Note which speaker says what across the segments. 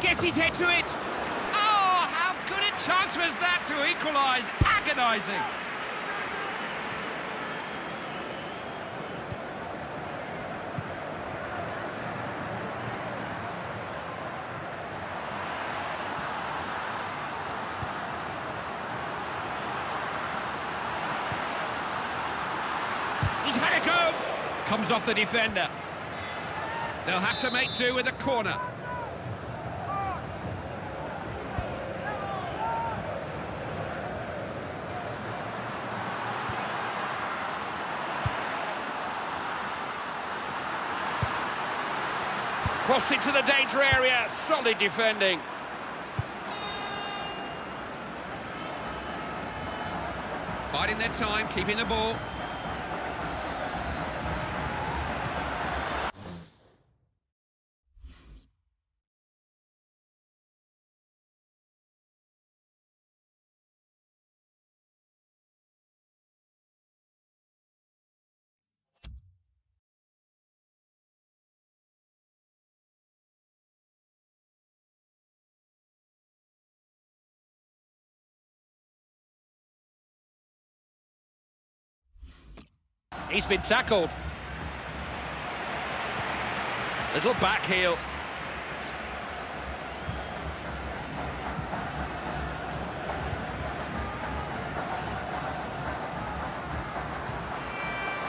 Speaker 1: Gets his head to it. Oh, how good a chance was that to equalise. Agonising. He's had a go. Comes off the defender. They'll have to make do with a corner. Crossed into the danger area. Solid defending. Biding their time, keeping the ball. He's been tackled. Little back heel.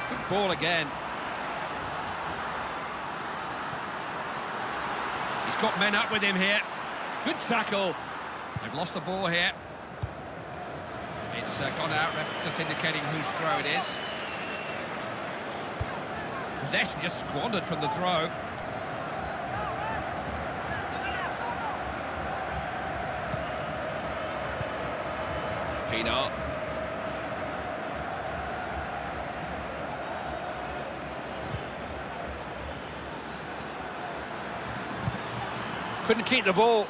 Speaker 1: Good ball again. He's got men up with him here. Good tackle. They've lost the ball here. It's uh, gone out, just indicating whose throw it is. Possession just squandered from the throw. Pienaar. Couldn't keep the ball.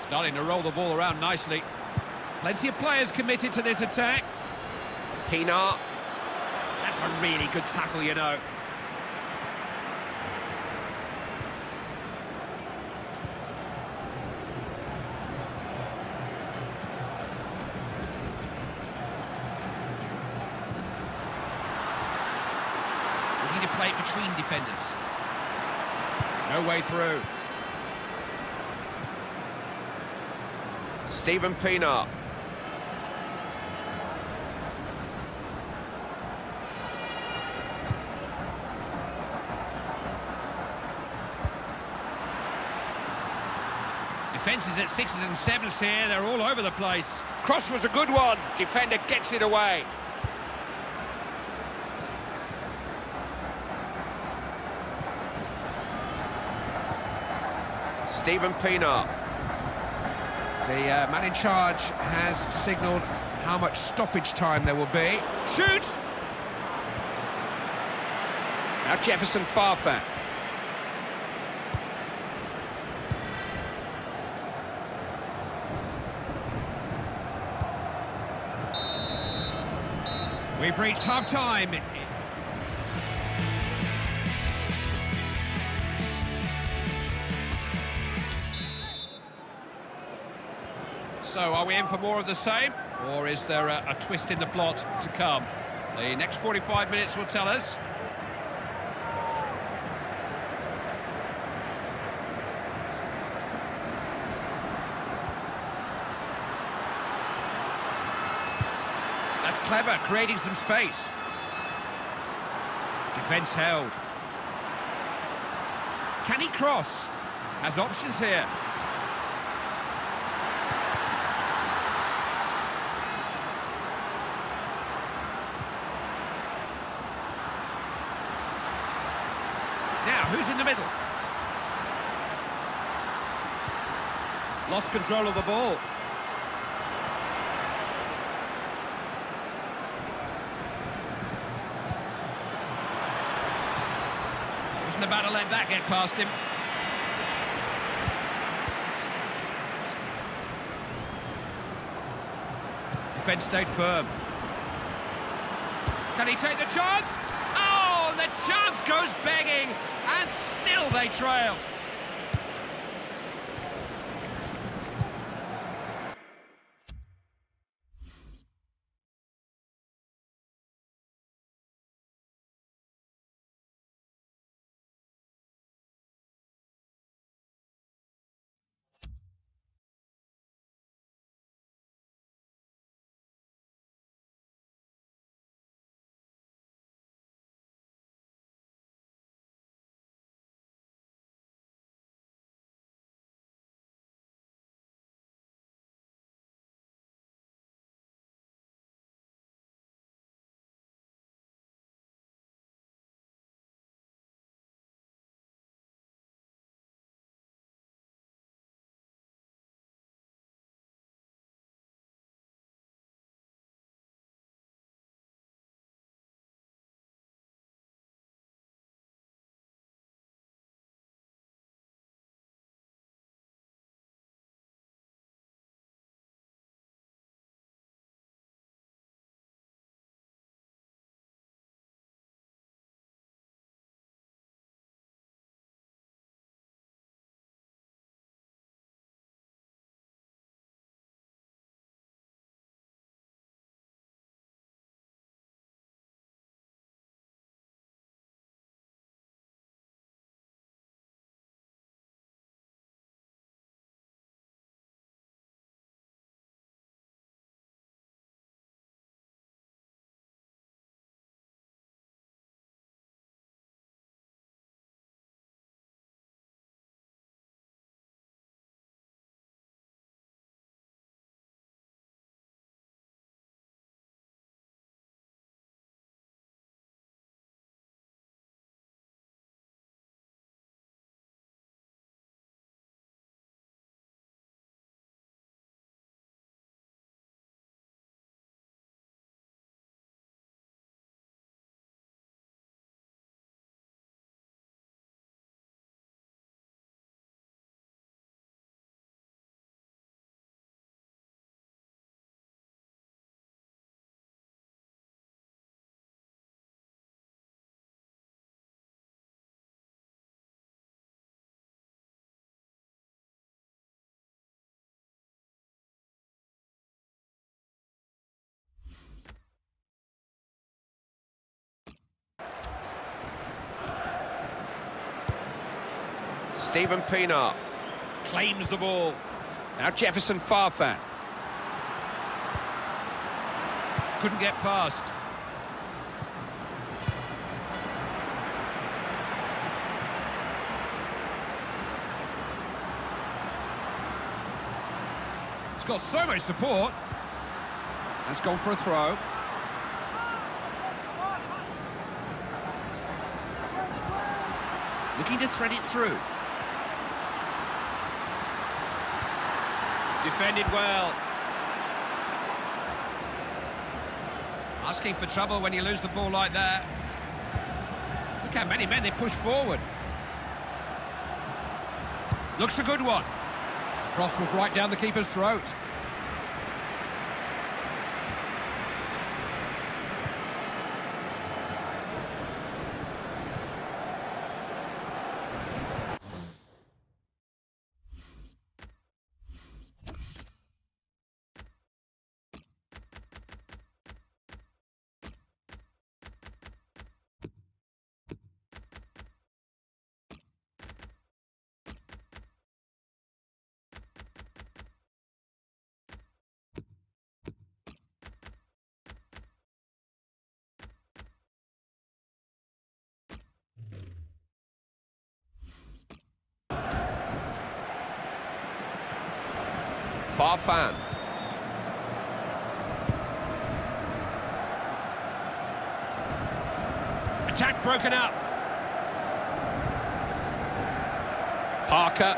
Speaker 1: Starting to roll the ball around nicely. Plenty of players committed to this attack. Pienaar. That's a really good tackle, you know. Looking to play it between defenders. No way through.
Speaker 2: Steven Pienaar.
Speaker 1: Defences at sixes and sevens here, they're all over the place.
Speaker 2: Cross was a good one. Defender gets it away. Steven Pienaar. The uh, man in charge has signalled how much stoppage time there will be.
Speaker 1: Shoot!
Speaker 2: Now Jefferson Farfan.
Speaker 1: We've reached half-time. So, are we in for more of the same? Or is there a, a twist in the plot to come? The next 45 minutes will tell us. That's clever, creating some space. Defence held. Can he cross? Has options here. Now, who's in the middle? Lost control of the ball. Let that get past him. Defence stayed firm. Can he take the chance? Oh, the chance goes begging, and still they trail.
Speaker 2: Steven Pienaar
Speaker 1: Claims the ball.
Speaker 2: Now Jefferson Farfan.
Speaker 1: Couldn't get past. It's got so much support. That's gone for a throw. Looking to thread it through. Defended well. Asking for trouble when you lose the ball like that. Look how many men they push forward. Looks a good one. The cross was right down the keeper's throat.
Speaker 2: Farfan.
Speaker 1: Attack broken up.
Speaker 2: Parker.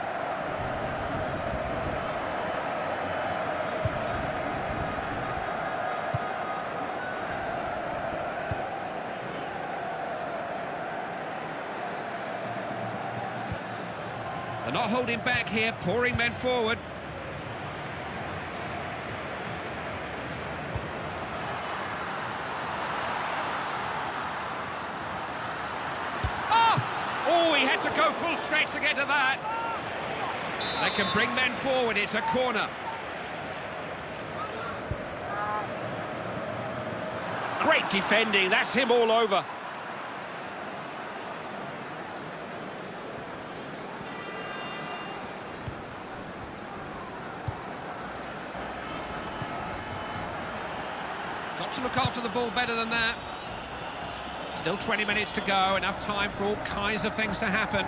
Speaker 1: They're not holding back here, pouring men forward. Oh, he had to go full stretch to get to that. They can bring men forward, it's a corner. Great defending, that's him all over. Got to look after the ball better than that. Still 20 minutes to go, enough time for all kinds of things to happen.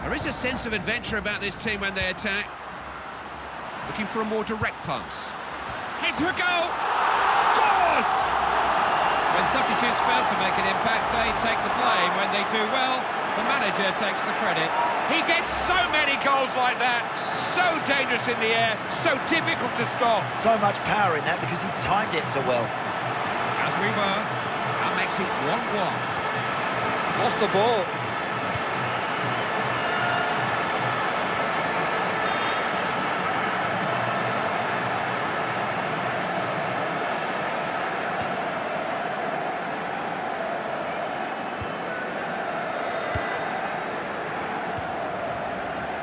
Speaker 1: There is a sense of adventure about this team when they attack. Looking for a more direct pass. Hits for goal! Scores! When substitutes fail to make an impact, they take the blame. When they do well, the manager takes the credit. He gets so many goals like that. So dangerous in the air, so difficult to stop.
Speaker 3: So much power in that because he timed it so well.
Speaker 1: As we were, makes it 1-1.
Speaker 3: Lost the ball.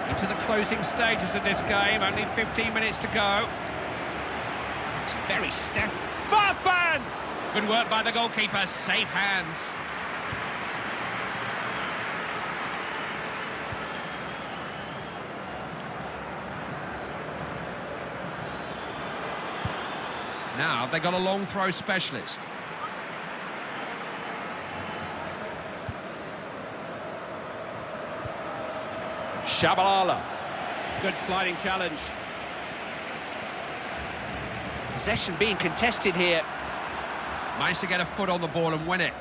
Speaker 1: Into the closing stages of this game, only 15 minutes to go. It's a very stout. Farfan! Good work by the goalkeeper, safe hands. Now they got a long throw specialist.
Speaker 2: Tshabalala.
Speaker 1: Good sliding challenge.
Speaker 2: Possession being contested here.
Speaker 1: Managed to get a foot on the ball and win it.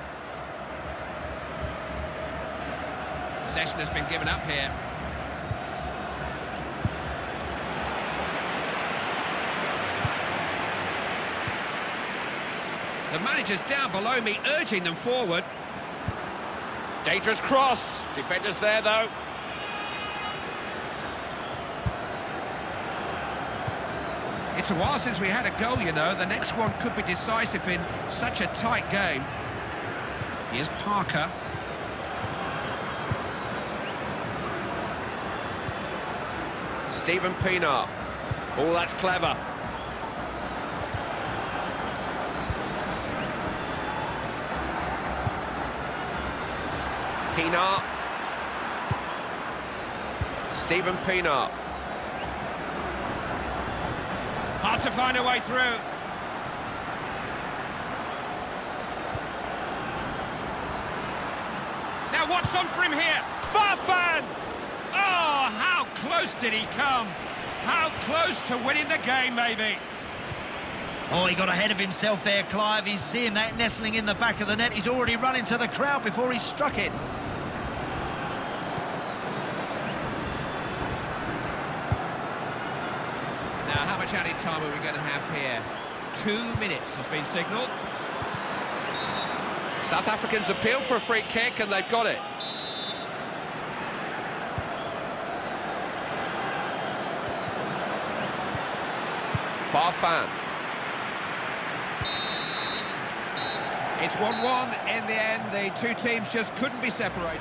Speaker 1: Possession has been given up here. The manager's down below me, urging them forward.
Speaker 2: Dangerous cross. Defenders there, though.
Speaker 1: It's a while since we had a goal, you know. The next one could be decisive in such a tight game. Here's Parker.
Speaker 2: Steven Pienaar. Oh, that's clever. Pienaar. Steven Pienaar.
Speaker 1: Hard to find a way through. Now what's on for him here? Farfan! Oh, how close did he come? How close to winning the game, maybe?
Speaker 3: Oh, he got ahead of himself there, Clive. He's seeing that nestling in the back of the net. He's already run into the crowd before he struck it.
Speaker 1: Now, how much added time are we going to have here? Two minutes has been signalled.
Speaker 2: South Africans appeal for a free kick and they've got it. Farfan.
Speaker 1: It's 1-1 in the end. The two teams just couldn't be separated.